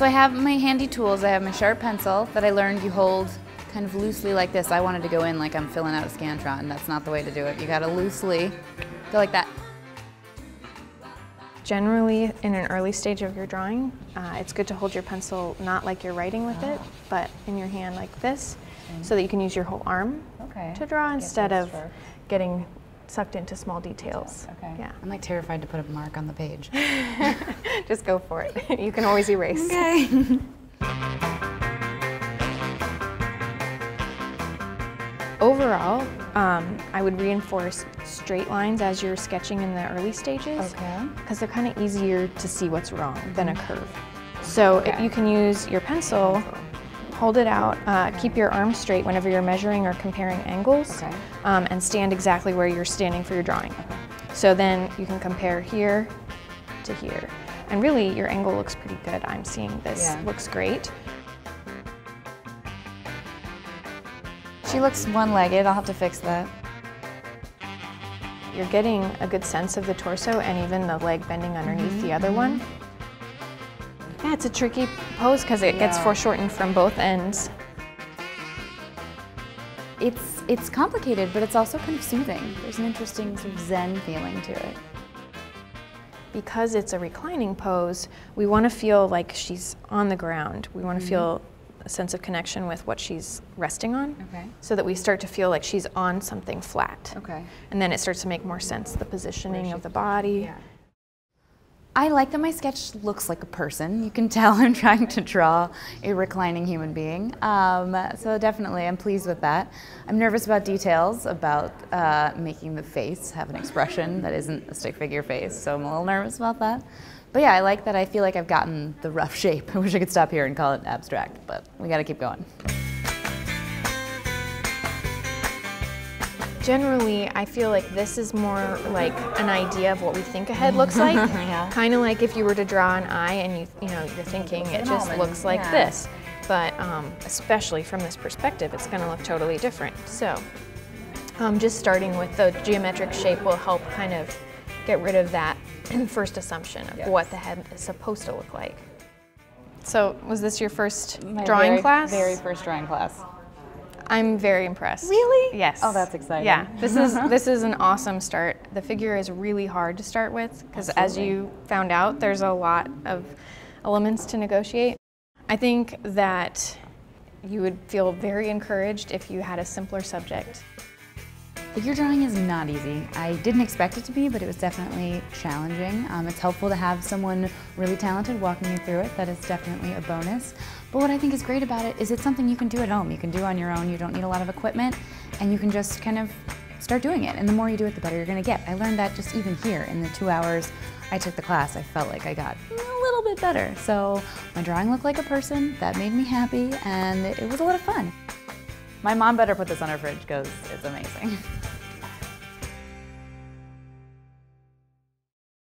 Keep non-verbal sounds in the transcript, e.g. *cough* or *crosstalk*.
So I have my handy tools. I have my sharp pencil that I learned you hold kind of loosely like this. I wanted to go in like I'm filling out a Scantron. And that's not the way to do it. You gotta loosely go like that. Generally, in an early stage of your drawing, uh, it's good to hold your pencil not like you're writing with it, but in your hand like this, so that you can use your whole arm Okay. to draw instead of getting sucked into small details. Okay. Yeah. I'm like terrified to put a mark on the page. *laughs* *laughs* Just go for it. *laughs* you can always erase. okay. Overall, um, I would reinforce straight lines as you're sketching in the early stages. Okay. Because they're kind of easier to see what's wrong than a curve. So if Okay. you can use your pencil, hold it out, uh, keep your arms straight whenever you're measuring or comparing angles, Okay. um, and stand exactly where you're standing for your drawing. So then you can compare here to here. And really, your angle looks pretty good. I'm seeing this Yeah. looks great. She looks one-legged. I'll have to fix that. You're getting a good sense of the torso and even the leg bending underneath the other one. Yeah, it's a tricky pose because it gets foreshortened from both ends. It's it's complicated, but it's also kind of soothing. There's an interesting sort of zen feeling to it. Because it's a reclining pose, we want to feel like she's on the ground. We want to mm-hmm. feel a sense of connection with what she's resting on. Okay. So that we start to feel like she's on something flat. Okay. And then it starts to make more sense, the positioning of the body. I like that my sketch looks like a person. You can *laughs* tell I'm trying to draw a reclining human being. Um, so definitely, I'm pleased with that. I'm nervous about details, about uh, making the face have an expression that isn't a stick figure face. So I'm a little nervous about that. But yeah, I like that I feel like I've gotten the rough *laughs* shape. I wish I could stop here and call it abstract, but we gotta keep going. Generally, I feel like this is more like an idea of what we think a head looks *laughs* like. Yeah. Kind of like if you were to draw an eye and you, you know, you're thinking it just almond, looks like yeah. this. But um, especially from this perspective, it's going to look totally different. So um, just starting with the geometric shape will help kind of get rid of that *clears throat* first assumption of what the head is supposed to look like. So was this your first drawing very, class? Very first drawing class. I'm very impressed. Really? Yes. Oh, that's exciting. Yeah, this is *laughs* this is an awesome start. The figure is really hard to start with because, as you found out, there's a lot of elements to negotiate. I think that you would feel very encouraged if you had a simpler subject. Figure drawing is not easy. I didn't expect it to be, but it was definitely challenging. Um, it's helpful to have someone really talented walking you through it. That is definitely a bonus. But what I think is great about it is it's something you can do at home. You can do on your own. You don't need a lot of equipment, and you can just kind of start doing it. And the more you do it, the better you're going to get. I learned that just even here in the two hours I took the class. I felt like I got a little bit better. So my drawing looked like a person. That made me happy, and it was a lot of fun. My mom better put this on her fridge because it's amazing. *laughs*